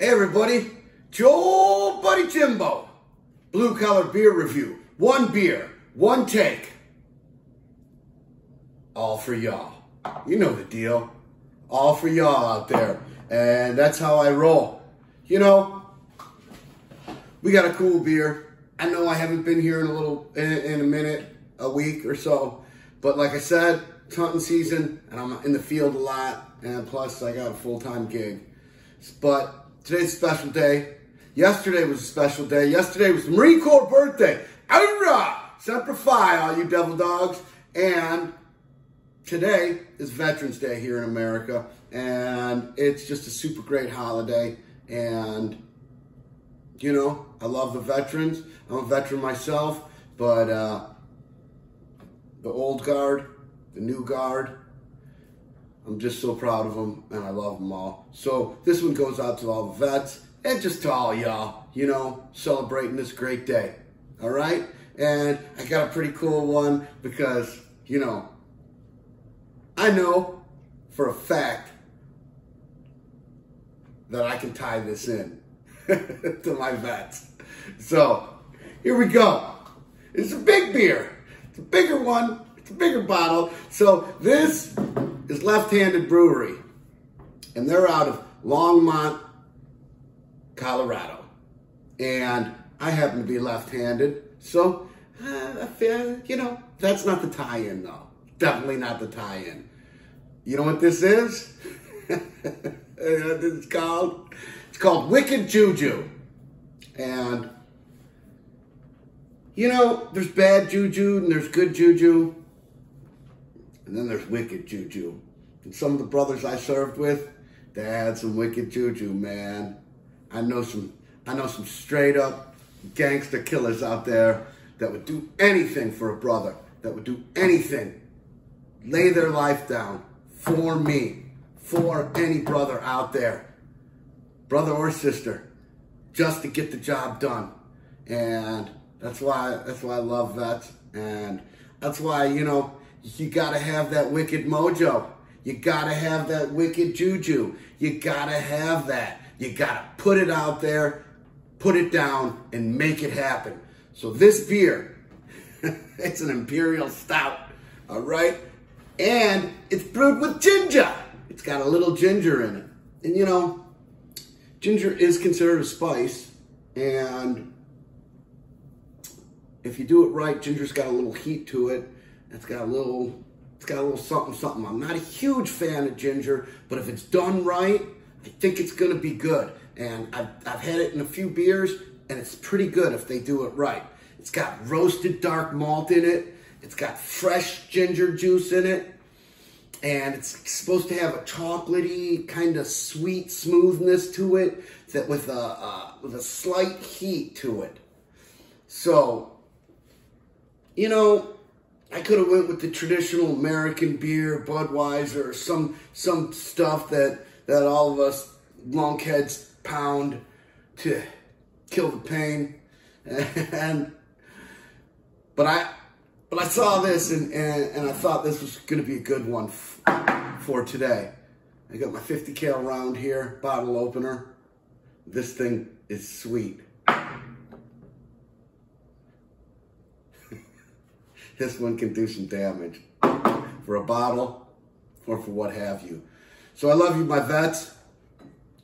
Hey everybody, Joe Buddy Jimbo, Blue Collar Beer Review. One beer, one take. All for y'all. You know the deal. All for y'all out there. And that's how I roll. You know, we got a cool beer. I know I haven't been here in a little, in, in a minute, a week or so. But like I said, it's hunting season and I'm in the field a lot. And plus I got a full-time gig. But today's a special day. Yesterday was a special day. Yesterday was the Marine Corps birthday. Hoorah! Semper Fi, all you devil dogs. And today is Veterans Day here in America. And it's just a super great holiday. And, you know, I love the veterans. I'm a veteran myself. But uh, the old guard, the new guard, I'm just so proud of them and I love them all. So this one goes out to all the vets and just to all y'all, you know, celebrating this great day. All right? And I got a pretty cool one because, you know, I know for a fact that I can tie this in to my vets. So here we go. It's a big beer. It's a bigger one. It's a bigger bottle. So this is Left-Handed Brewery. And they're out of Longmont, Colorado. And I happen to be left-handed. So, uh, feel, you know, that's not the tie-in though. Definitely not the tie-in. You know what this is? it's called, it's called Wicked Juju. And, you know, there's bad juju and there's good juju. And then there's wicked juju. And some of the brothers I served with, they had some wicked juju, man. I know some I know some straight up gangster killers out there that would do anything for a brother, that would do anything, lay their life down for me, for any brother out there, brother or sister, just to get the job done. And that's why that's why I love vets. And that's why, you know, you gotta have that wicked mojo. You gotta have that wicked juju. You gotta have that. You gotta put it out there, put it down, and make it happen. So this beer, it's an Imperial Stout, all right? And it's brewed with ginger. It's got a little ginger in it. And you know, ginger is considered a spice, and if you do it right, ginger's got a little heat to it. It's got a little, it's got a little something, something. I'm not a huge fan of ginger, but if it's done right, I think it's gonna be good. And I've, I've had it in a few beers, and it's pretty good if they do it right. It's got roasted dark malt in it. It's got fresh ginger juice in it. And it's supposed to have a chocolatey, kind of sweet smoothness to it, that with a, uh, with a slight heat to it. So, you know, I could have went with the traditional American beer, Budweiser, or some some stuff that that all of us lunkheads pound to kill the pain. And but I but I saw this and and, and I thought this was going to be a good one for today. I got my 50 cal round here, bottle opener. This thing is sweet. This one can do some damage for a bottle or for what have you. So I love you, my vets,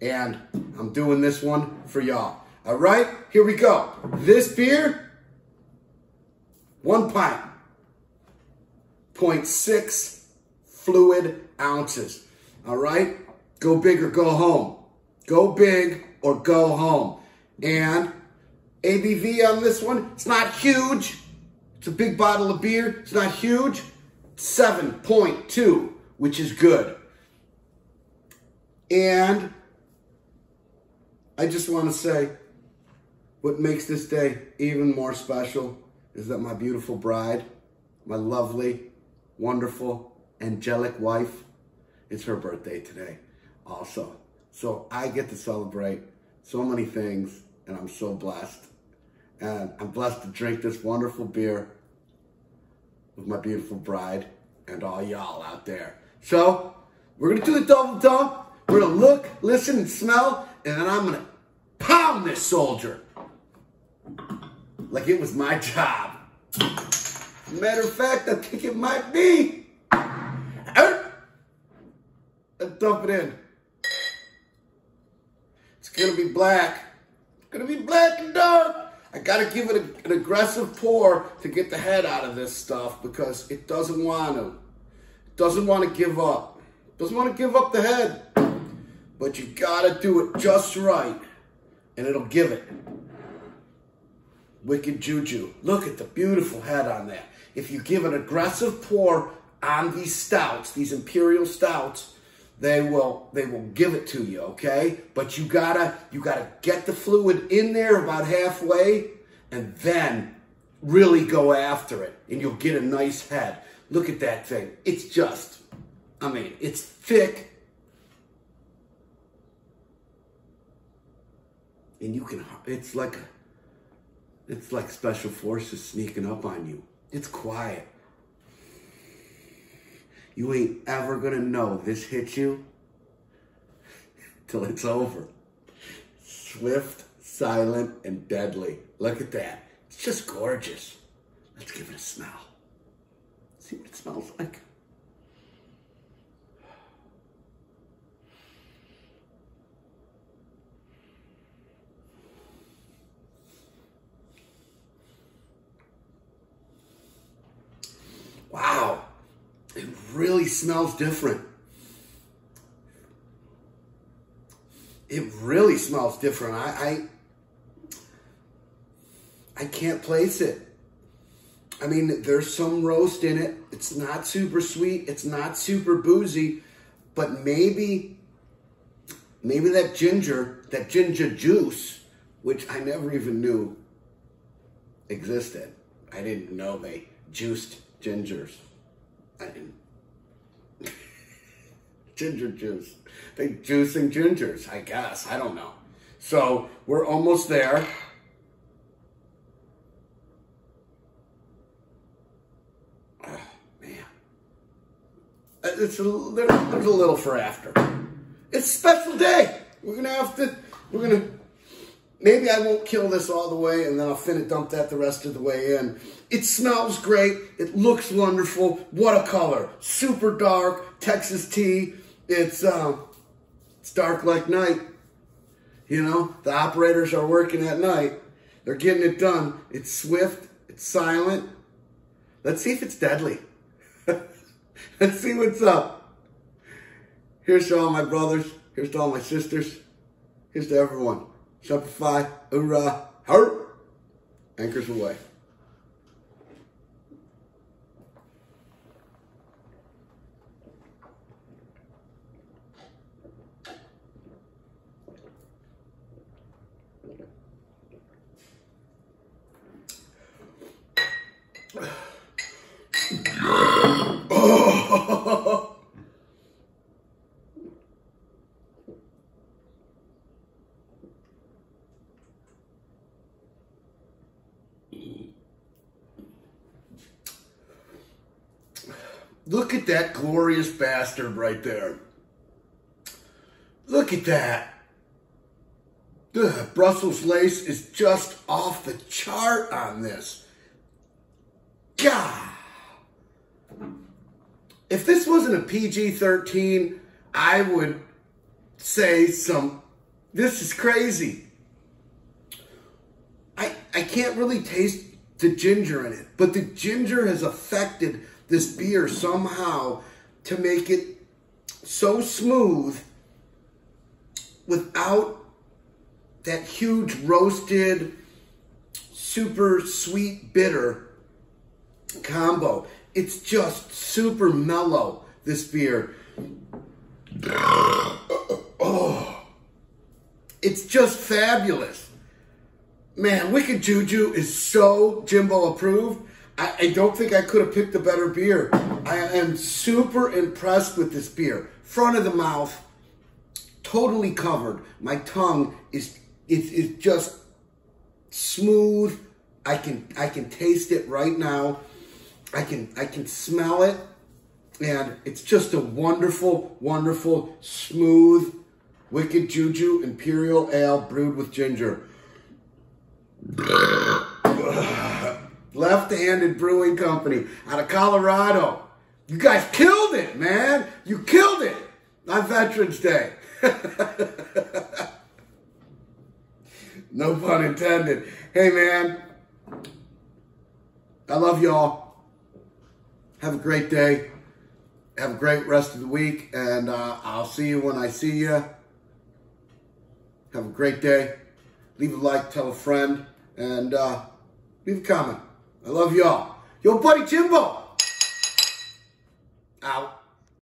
and I'm doing this one for y'all. All right, here we go. This beer, one pint, 0.6 fluid ounces. All right, go big or go home. Go big or go home. And ABV on this one, it's not huge. It's a big bottle of beer. It's not huge. 7.2, which is good. And I just want to say what makes this day even more special is that my beautiful bride, my lovely, wonderful, angelic wife, it's her birthday today also. So I get to celebrate so many things and I'm so blessed. And I'm blessed to drink this wonderful beer with my beautiful bride and all y'all out there. So we're gonna do the double dump. We're gonna look, listen, and smell and then I'm gonna pound this soldier. Like it was my job. Matter of fact, I think it might be. Er, Let's dump it in. It's gonna be black. It's gonna be black and dark. I gotta give it a, an aggressive pour to get the head out of this stuff because it doesn't want to. It doesn't want to give up. It doesn't want to give up the head. But you gotta do it just right and it'll give it. Wicked Juju. Look at the beautiful head on that. If you give an aggressive pour on these stouts, these imperial stouts, they will they will give it to you, okay? But you gotta you gotta get the fluid in there about halfway and then really go after it and you'll get a nice head. Look at that thing. It's just, I mean, it's thick. And you can, it's like, a, it's like special forces sneaking up on you. It's quiet. You ain't ever gonna know this hit you till it's over. Swift, silent, and deadly. Look at that. It's just gorgeous. Let's give it a smell. See what it smells like. Wow, it really smells different. It really smells different. I, I I can't place it. I mean, there's some roast in it. It's not super sweet. It's not super boozy, but maybe, maybe that ginger, that ginger juice, which I never even knew existed. I didn't know they juiced gingers. I didn't. Ginger juice. They juicing gingers, I guess. I don't know. So we're almost there. Man, uh, it's a, there's a little for after. It's a special day. We're gonna have to. We're gonna. Maybe I won't kill this all the way, and then I'll finna dump that the rest of the way in. It smells great. It looks wonderful. What a color! Super dark Texas tea. It's uh, it's dark like night. You know, the operators are working at night. They're getting it done. It's swift. It's silent. Let's see if it's deadly. Let's see what's up. Here's to all my brothers. Here's to all my sisters. Here's to everyone. Shopify, hoorah, heart. Anchors away. Look at that glorious bastard right there. Look at that. The Brussels lace is just off the chart on this. God. If this wasn't a PG-13, I would say some, this is crazy. I, I can't really taste the ginger in it, but the ginger has affected this beer somehow to make it so smooth without that huge roasted, super sweet bitter combo. It's just super mellow, this beer. Oh, it's just fabulous. Man, Wicked Juju is so Jimbo approved. I, I don't think I could have picked a better beer. I am super impressed with this beer. Front of the mouth, totally covered. My tongue is is just smooth. I can I can taste it right now. I can I can smell it. And it's just a wonderful, wonderful, smooth Wicked Juju Imperial Ale brewed with ginger. Left-handed brewing company out of Colorado. You guys killed it, man. You killed it on Veterans Day. no pun intended. Hey, man. I love y'all. Have a great day. Have a great rest of the week. And uh, I'll see you when I see you. Have a great day. Leave a like, tell a friend, and uh, leave a comment. I love y'all. Yo, buddy Jimbo.